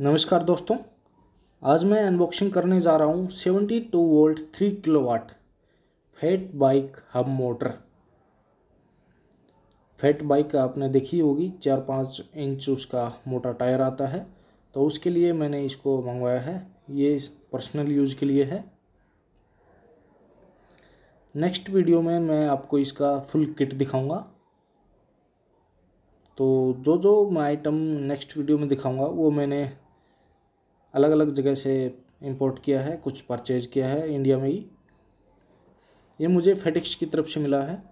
नमस्कार दोस्तों, आज मैं अनबॉक्सिंग करने जा रहा हूँ 72 volt 3 kilowatt fat bike hub motor. Fat bike आपने देखी होगी चार पाँच इंच उसका मोटा टायर आता है। तो उसके लिए मैंने इसको मंगवाया है, ये पर्सनल यूज़ के लिए है। नेक्स्ट वीडियो में मैं आपको इसका फुल किट दिखाऊँगा। तो जो जो मैं आइटम नेक्स्ट वीडियो में दिखाऊँगा, वो मैंने अलग अलग जगह से इंपोर्ट किया है, कुछ परचेज किया है इंडिया में ही। ये मुझे फेटिक्स की तरफ़ से मिला है।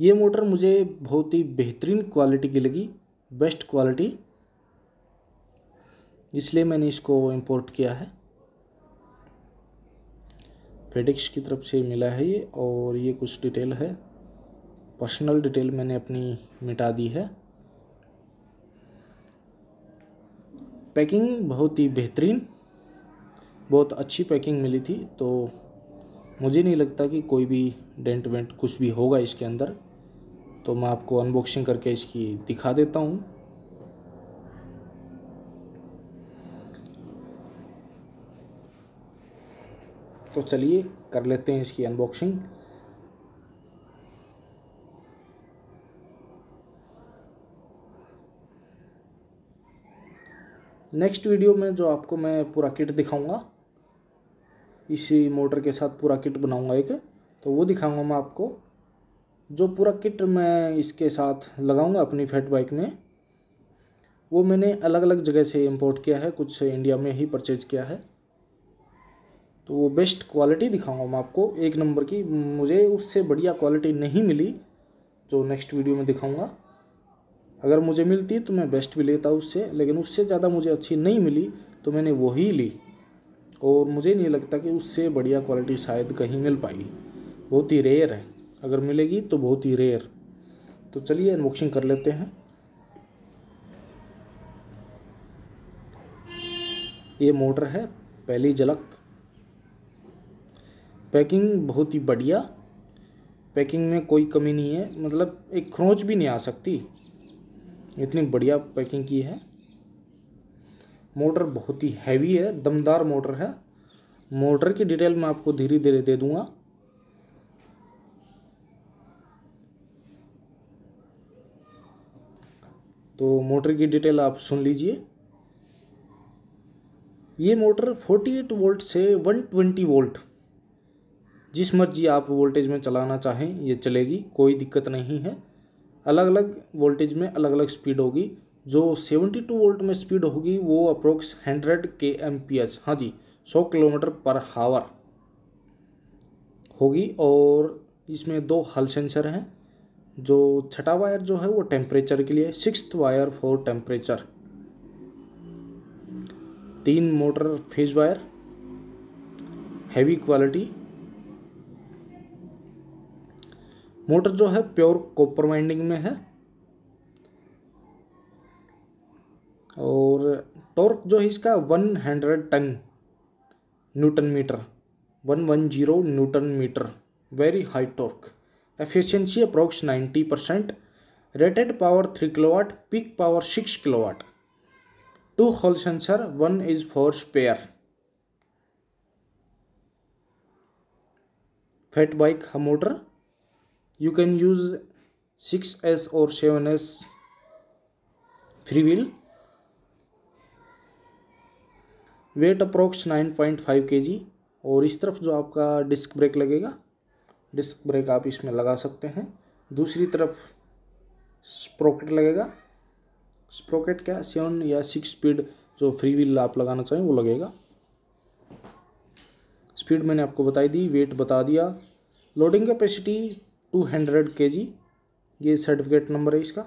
ये मोटर मुझे बहुत ही बेहतरीन क्वालिटी की लगी बेस्ट क्वालिटी इसलिए मैंने इसको इंपोर्ट किया है। फेडिक्स की तरफ़ से मिला है ये और ये कुछ डिटेल है। पर्सनल डिटेल मैंने अपनी मिटा दी है। पैकिंग बहुत ही बेहतरीन, बहुत अच्छी पैकिंग मिली थी तो मुझे नहीं लगता कि कोई भी डेंट वेंट कुछ भी होगा इसके अंदर। तो मैं आपको अनबॉक्सिंग करके इसकी दिखा देता हूँ। तो चलिए कर लेते हैं इसकी अनबॉक्सिंग नेक्स्ट वीडियो में जो आपको मैं पूरा किट दिखाऊँगा, इसी मोटर के साथ पूरा किट बनाऊँगा एक तो वो दिखाऊँगा मैं आपको। जो पूरा किट मैं इसके साथ लगाऊँगा अपनी फैट बाइक में, वो मैंने अलग अलग जगह से इंपोर्ट किया है, कुछ इंडिया में ही परचेज किया है। तो वो बेस्ट क्वालिटी दिखाऊँगा मैं आपको, एक नंबर की। मुझे उससे बढ़िया क्वालिटी नहीं मिली, जो नेक्स्ट वीडियो में दिखाऊँगा। अगर मुझे मिलती तो मैं बेस्ट भी लेता उससे, लेकिन उससे ज़्यादा मुझे अच्छी नहीं मिली तो मैंने वही ली। और मुझे नहीं लगता कि उससे बढ़िया क्वालिटी शायद कहीं मिल पाएगी बहुत ही रेयर है। अगर मिलेगी तो बहुत ही रेयर तो चलिए अनबॉक्सिंग कर लेते हैं। ये मोटर है, पहली झलक। पैकिंग बहुत ही बढ़िया। पैकिंग में कोई कमी नहीं है। मतलब एक खरोच भी नहीं आ सकती। इतनी बढ़िया पैकिंग की है। मोटर बहुत ही हैवी है, दमदार मोटर है। मोटर की डिटेल मैं आपको धीरे धीरे दे दूँगा। तो मोटर की डिटेल आप सुन लीजिए। ये मोटर 48 वोल्ट से 120 वोल्ट जिस मर्ज़ी आप वोल्टेज में चलाना चाहें, ये चलेगी, कोई दिक्कत नहीं है। अलग अलग वोल्टेज में अलग अलग स्पीड होगी। जो 72 वोल्ट में स्पीड होगी, वो अप्रोक्स 100 के एम पी एच हाँ जी 100 किलोमीटर पर हावर होगी। और इसमें दो हल सेंसर हैं, जो छठा वायर जो है, वो टेम्परेचर के लिए सिक्स वायर फॉर टेम्परेचर तीन motor phase wire heavy quality motor जो है प्योर कॉपर वाइंडिंग में है। और टॉर्क जो है इसका one hundred ten newton metre, one one zero newton metre very high torque efficiency approx ninety percent rated power three kilowatt peak power six kilowatt two hall sensor one is for spare fat bike motor you can use 6s or 7s free wheel. Weight approx 9.5 G और इस तरफ़ जो आपका disc brake लगेगा disc brake आप इसमें लगा सकते हैं। दूसरी तरफ़ स्प्रोकेट लगेगा। स्प्रोकेट क्या? सेवन या सिक्स स्पीड जो फ्री व्हील आप लगाना चाहें, वो लगेगा। स्पीड मैंने आपको बताई दी वेट बता दिया। लोडिंग कैपेसिटी टू हंड्रेड के जी ये सर्टिफिकेट नंबर है इसका।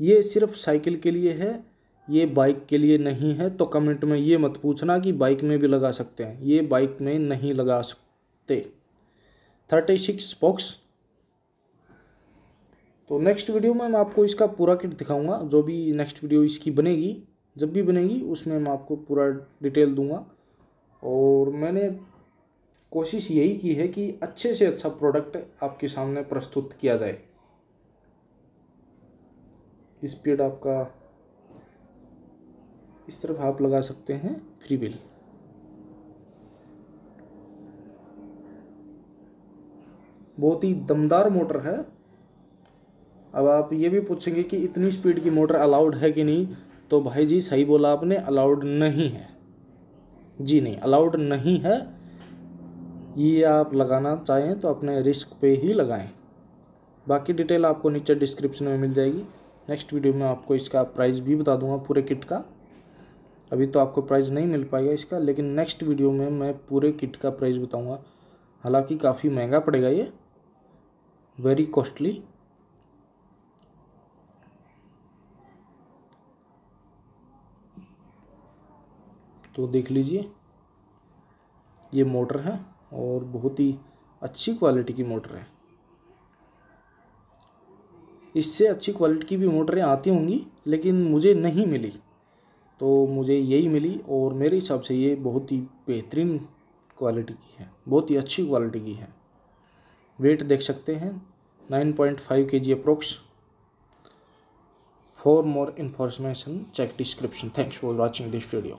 ये सिर्फ़ साइकिल के लिए है, ये बाइक के लिए नहीं है तो कमेंट में ये मत पूछना कि बाइक में भी लगा सकते हैं। ये बाइक में नहीं लगा सकते। Thirty six box. तो नेक्स्ट वीडियो में मैं आपको इसका पूरा किट दिखाऊँगा, जो भी नेक्स्ट वीडियो इसकी बनेगी, जब भी बनेगी, उसमें मैं आपको पूरा डिटेल दूँगा। और मैंने कोशिश यही की है कि अच्छे से अच्छा प्रोडक्ट आपके सामने प्रस्तुत किया जाए। स्पीड आपका इस तरफ़ आप लगा सकते हैं फ्री व्हील बहुत ही दमदार मोटर है। अब आप ये भी पूछेंगे कि इतनी स्पीड की मोटर अलाउड है कि नहीं तो भाई जी सही बोला आपने अलाउड नहीं है। जी नहीं अलाउड नहीं है। ये आप लगाना चाहें तो अपने रिस्क पे ही लगाएँ। बाकी डिटेल आपको नीचे डिस्क्रिप्शन में मिल जाएगी। नेक्स्ट वीडियो में आपको इसका प्राइस भी बता दूँगा पूरे किट का। अभी तो आपको प्राइस नहीं मिल पाएगा इसका, लेकिन नेक्स्ट वीडियो में मैं पूरे किट का प्राइस बताऊँगा। हालाँकि काफ़ी महँगा पड़ेगा ये। वेरी कॉस्टली तो देख लीजिए। ये मोटर है। और बहुत ही अच्छी क्वालिटी की मोटर है। इससे अच्छी क्वालिटी की भी मोटरें आती होंगी, लेकिन मुझे नहीं मिली। तो मुझे यही मिली और मेरे हिसाब से ये बहुत ही बेहतरीन क्वालिटी की है, बहुत ही अच्छी क्वालिटी की है। वेट देख सकते हैं nine point five K G approx for more information check description thanks for watching this video